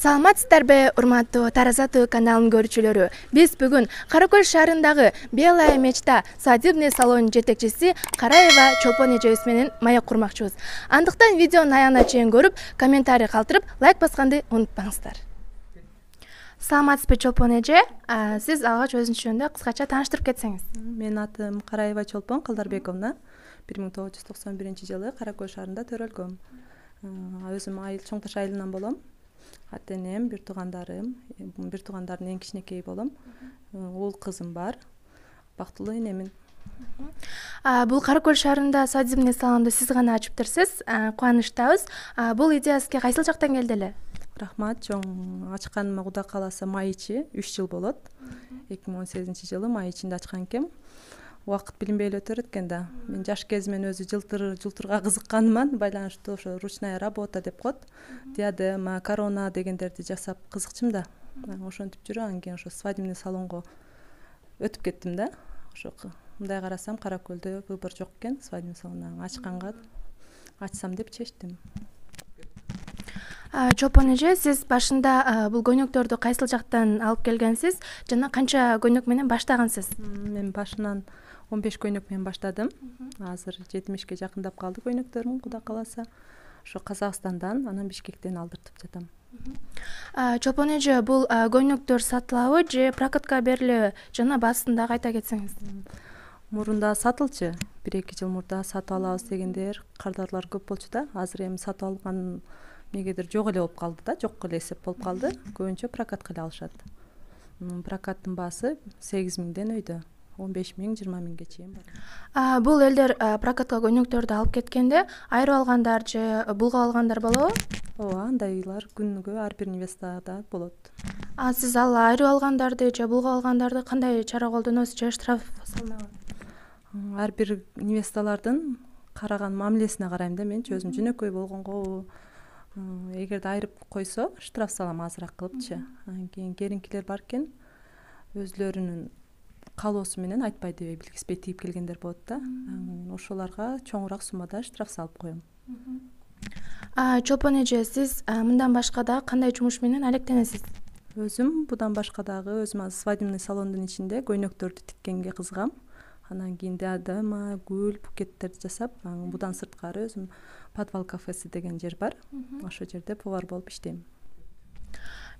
саламатсыздарбы урматтуу тараза тв каналынын көрүүчүлөрү? Биз бүгүн кара көл шаарындагы белая мечта свадебный салонунун жетекчиси караева чолпон эжебиз менен маек курмакчыбыз. Андыктан видеонун аягына чейин көрүп комментарий калтырып лайк басканды унутпаңыздар. Саламатсызбы чолпон эже сиз алгач өзүңүз жөнүндө кыскача тааныштырып кетсеңиз. Менин атым караева чолпон калдарбековна. Бир миң тогуз жүз токсон биринчи жылы кара көл шаарында төрөлгөм. Өзүм айыл чоң таш айылынан болом ата энем бир туугандарым бир туугандардын эң кичинекейи болом. Уул кызым бар. Бактылуу энемин. Бул кара көл шаарында свадебный салонду сиз гана ачыптырсыз кубанычтабыз. Бул идея сизге кайсыл жактан келди эле? Рахмат. Чоң ачканыма кудай кааласа май ичи үч жыл болот. Эки миң он сегизинчи жылы май ичинде ачкан экенм убакыт билинбей эле өтөр экен да. Мен жаш кезимен өзү жылтыр жылтырга кызыкканман байланыштуу ошо ручная работа деп коет диадема корона дегендерди жасап кызыкчумун да. Ошентип жүрүп анан кийин ошо свадебный салонго өтүп кеттим да. Ошо мындай карасам кара көлдө выбор жок экен. Свадебный салон анан ачканга ачсам деп чечтим. Чолпон эже сиз башында бул көйнөктөрдү кайсыл жактан алып келгенсиз? Жана канча көйнөк менен баштагансыз? Мен башынан он беш көйнөк менен баштадым. Азыр жетимишке жакындап калды көйнөктөрүм кудай кааласа ошо казакстандан анан бишкектен алдыртып жатам. Чолпон эже бул көйнөктөр сатылабы же прокатка берилеби жана баасын дагы айта кетсеңиз мурунда сатылчу бир эки жыл мурда сатып алабыз дегендер кардарлар көп болчу да. Азыр эми сатып алган эмнегедир жок эле болуп калды да жок эле эсеп болуп калды. Көбүнчө прокатка эле алышат. Прокаттын баасы сегиз миңден өйдө он беш миң жыйырма миңге чейин бар бул элдер прокатка көйнөктөрдү алып кеткенде айырып алгандар же булгап алгандар болобу? Ооба андайлар күнүгө ар бир невестада болот. А сиз ал айырып алгандарды же булгап алгандарды кандай чара колдоносуз же штраф салынабы ар бир невесталардын караган мамилесине карайм да менчи өзүм жөнөкөй болгонгобу эгерде айырып койсо штраф салам азыраак кылыпчы. Анан кийин кийинкилер бар экен өзүлөрүнүн каалоосу менен айтпай дебей билгизбей тигип келгендер болот да. Ошолорго чоңураак суммада штраф салып коем. Чолпон эже сиз мындан башка дагы кандай жумуш менен алектенесиз? Өзүм мындан башка дагы өзүм азыр свадебный салондун ичинде көйнөктөрдү тиккенге кызыгам анан кийин диадема гүл букеттерди жасап мындан сырткары өзүм подвал кафеси деген жер бар. Ошол жерде повар болуп иштейм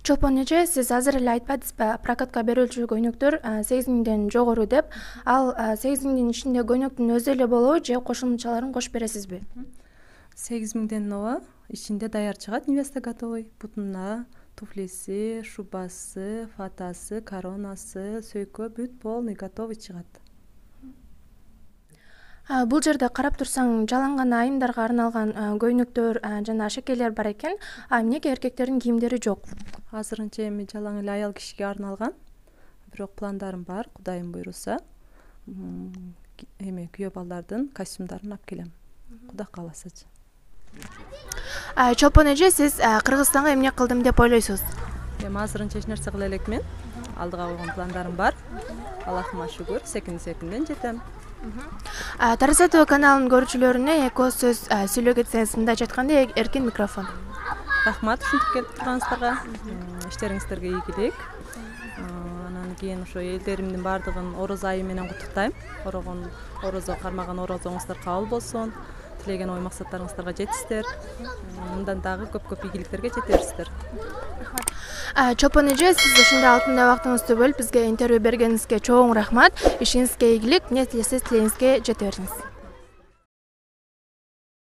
чолпон эже сиз азыр эле айтпадыңызбы прокатка берилчү көйнөктөр сегиз миңден жогору деп. Ал сегиз миңдин ичинде көйнөктүн өзү эле болобу же кошумчаларын кошуп бересизби? Сегиз миңден ооба ичинде даяр чыгат невеста готовый. Бутуна туфлиси шубасы фатасы коронасы сөйкө бүт полный готовый чыгат бул жерде карап турсаң жаланган айымдарга арналган көйнөктөр жана шекелер бар экен. А эмнеге эркектердин кийимдери жок? Азырынча эми жалаң эле аял кишиге арналган. Бирок пландарым бар кудайым буйруса. Эме күйөө балдардын костюмдарын алып келем. Кудай кааласачы? Чолпон эже сиз кыргызстанга эмне кылдым деп ойлойсуз? Эми азырынча эч нерсе кыла элекмин алдыга койгон пландарым бар. Аллахыма шүгүр секин секинден жетем тараза тв каналынын көрүүчүлөрүнө эки ооз сөз сүйлөй кетсеңиз мындайча айтканда эркин микрофон. Рахмат ушинтип келип турганыңыздарга. Иштериңиздерге ийгилик анан кийин ошо элдеримдин баардыгын орозо айы менен куттуктайм. Орогон орозо кармаган орозоңуздар кабыл болсун тилеген ой максаттарыңыздарга жетсиздер мындан дагы көп көп ийгиликтерге жете берсиздер чолпон эже сиз ушундай алтындай убактыңызды бөлүп бизге интервью бергениңизге чоң рахмат. Ишиңизге ийгилик эмне тилесеңиз тилегиңизге жете бериңиз